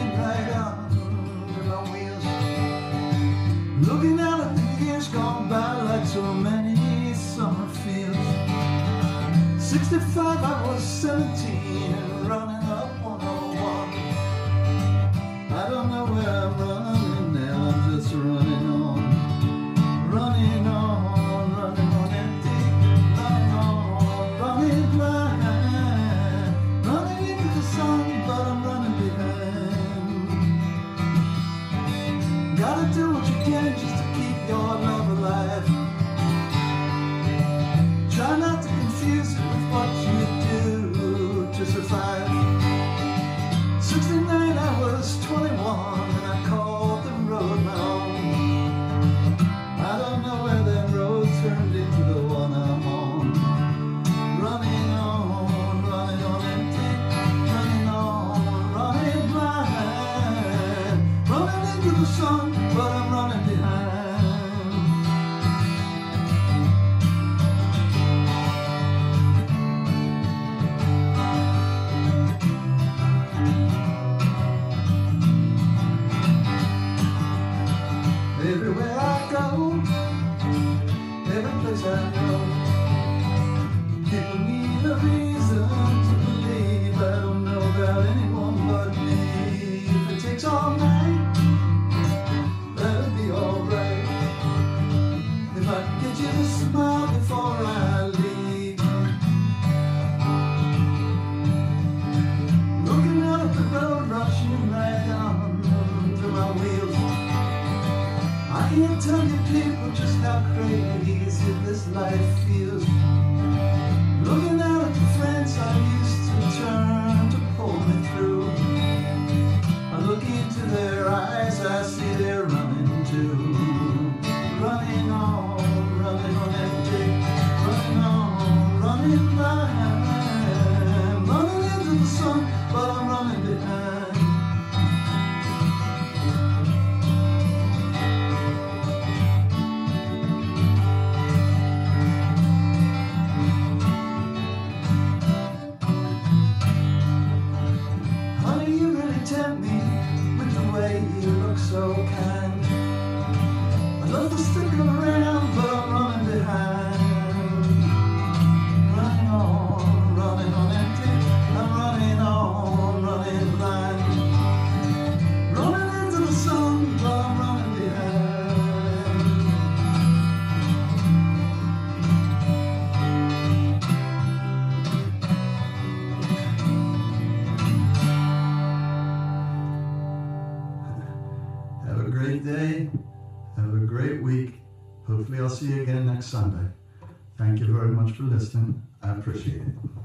right under my wheels Looking at the years gone by like so many summer fields. 65, I was 17 gotta do what you can just to keep your love alive. Go, every place I go, people need a reason. tell your people just how crazy this life feels. broken. day. Have a great week. Hopefully, I'll see you again next Sunday. Thank you very much for listening. I appreciate it.